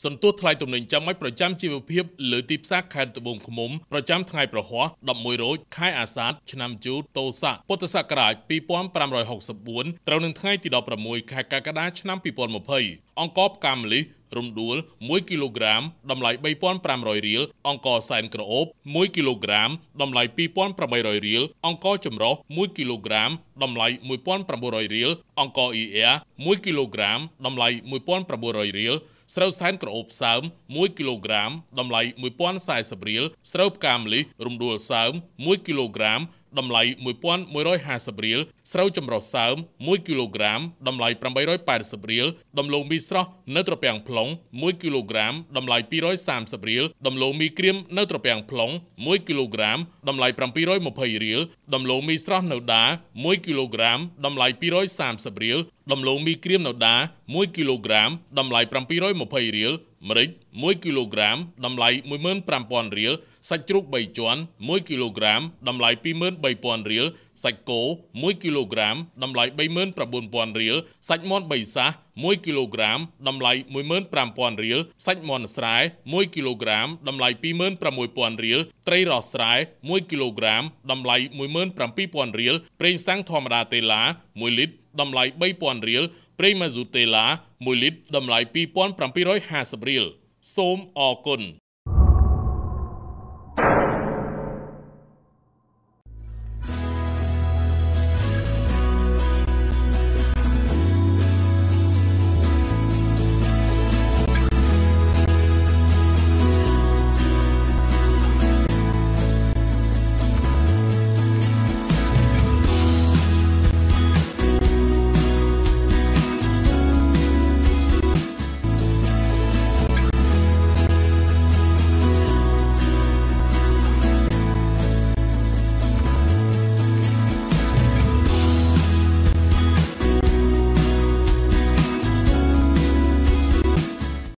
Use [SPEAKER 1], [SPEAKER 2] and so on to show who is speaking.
[SPEAKER 1] សន្ទុះថ្លៃទំនិញចាំបាច់ប្រចាំជីវភាពលើទីផ្សារខេត្តត្បូងឃ្មុំប្រចាំថ្ងៃប្រហ័ស11រោចខែអាសាឍឆ្នាំជូតតោស័កពុទ្ធសករាជ2564ត្រូវនឹងថ្ងៃទី16ខែកក្កដាឆ្នាំ2020អង្ករផ្កាម្លិះរំដួល1គីឡូក្រាមតម្លៃ3500រៀលអង្ករសែនក្រអូប1គីឡូក្រាមតម្លៃ2800រៀលអង្ករចម្រុះ1គីឡូក្រាមតម្លៃ1900រៀលអង្ករអ៊ីអែ1គីឡូក្រាមតម្លៃ1900រៀលស្រូវសែនក្រអូបសើម1គីឡូក្រាមតម្លៃ1040រៀលស្រូវផ្កាម្លិះរំដួលសើម1គីឡូក្រាម តម្លៃ1150រៀលស្រូវចម្រុះសើម1គីឡូក្រាមតម្លៃ880រៀលដំឡូងមីស្រស់នៅត្រពាំង plong 1គីឡូក្រាមតម្លៃ230រៀលដំឡូងមីក្រៀមនៅត្រពាំង plong 1គីឡូក្រាមតម្លៃ720រៀលដំឡូងមីស្រស់នៅដា1គីឡូក្រាមតម្លៃ230រៀលដំឡូងមីក្រៀមនៅដា1គីឡូក្រាមតម្លៃ720រៀល ម្រេច1គីឡូក្រាមតម្លៃ15000រៀលសាច់ជ្រូក3ជាន់1គីឡូក្រាមតម្លៃ23000រៀលសាច់គោ1គីឡូក្រាមតម្លៃ39000រៀលសាច់មាន់3សះ1គីឡូក្រាមតម្លៃ15000រៀលសាច់មាន់ស្រែ1គីឡូក្រាមតម្លៃ26000រៀលត្រីរ៉ស់ស្រែ1គីឡូក្រាមតម្លៃ17000រៀលប្រេងសាំងធម្មតាតេឡា1លីត្រ តម្លៃ3000រៀលប្រេងម៉ាស៊ូតេឡា1លីត្រតម្លៃ2750រៀលសូមអរគុណ